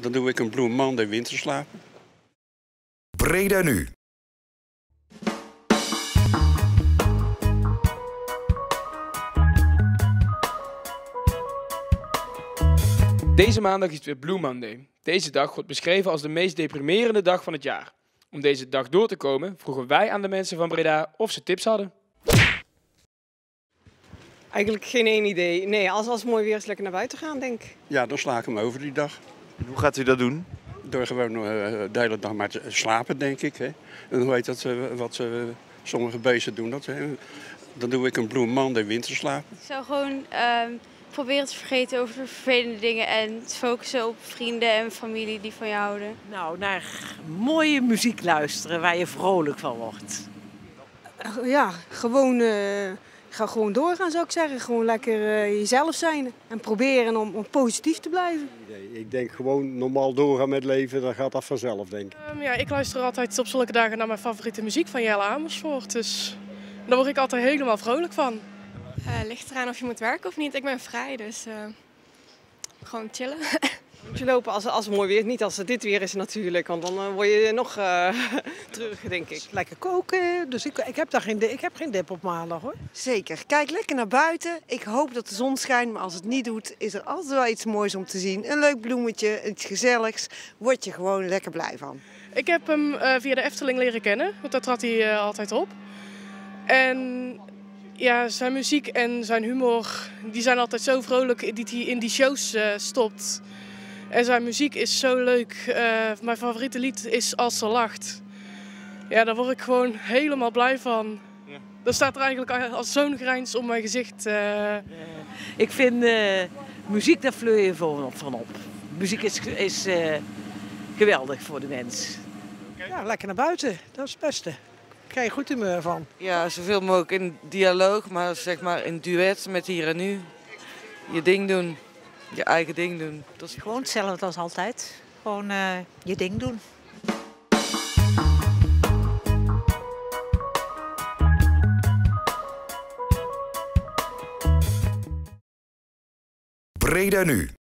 Dan doe ik een Blue Monday winterslaap. Breda nu. Deze maandag is het weer Blue Monday. Deze dag wordt beschreven als de meest deprimerende dag van het jaar. Om deze dag door te komen vroegen wij aan de mensen van Breda of ze tips hadden. Eigenlijk geen één idee. Nee, als, als het mooi weer is, lekker naar buiten gaan, denk ik. Ja, dan sla ik hem over die dag. En hoe gaat u dat doen? Door gewoon eh, de hele dag maar te slapen, denk ik. Hè. En hoe heet dat, eh, wat eh, sommige beesten doen? Dat, hè. Dan doe ik een Blue Monday winterslaap. Ik zou gewoon ehm, proberen te vergeten over de vervelende dingen en te focussen op vrienden en familie die van je houden. Nou, naar mooie muziek luisteren waar je vrolijk van wordt. Ja, gewoon, eh, ga gewoon doorgaan zou ik zeggen. Gewoon lekker eh, jezelf zijn en proberen om, om positief te blijven. Nee, ik denk gewoon normaal doorgaan met leven, dan gaat dat vanzelf, denk ik. Ehm, ja, ik luister altijd op zulke dagen naar mijn favoriete muziek van Jelle Amersfoort. Dus daar word ik altijd helemaal vrolijk van. Uh, ligt eraan of je moet werken of niet. Ik ben vrij, dus eh, gewoon chillen. Moet je lopen als, als het mooi weer is, niet als het dit weer is natuurlijk. Want dan eh, word je nog uh, terug, denk ik. Lekker koken, dus ik, ik, heb daar geen, ik heb geen dip op maandag hoor. Zeker. Kijk lekker naar buiten. Ik hoop dat de zon schijnt, maar als het niet doet, is er altijd wel iets moois om te zien. Een leuk bloemetje, iets gezelligs. Word je gewoon lekker blij van. Ik heb hem uh, via de Efteling leren kennen, want daar trad hij altijd op. En ja, zijn muziek en zijn humor, die zijn altijd zo vrolijk die hij in die shows uh, stopt. En zijn muziek is zo leuk. Uh, mijn favoriete lied is Als ze lacht. Ja, daar word ik gewoon helemaal blij van. Ja. Staat er eigenlijk als zo'n grijns om mijn gezicht. Uh... ik vind muziek, daar vleur je van op. Muziek is, is geweldig voor de mens. Ja, lekker naar buiten. Dat is het beste krijg je goed humeur van. Ja, zoveel mogelijk in dialoog, maar zeg maar in duet met hier en nu. Je ding doen, je eigen ding doen. Dat is... Gewoon hetzelfde als altijd. Gewoon uh, je ding doen. Breda nu.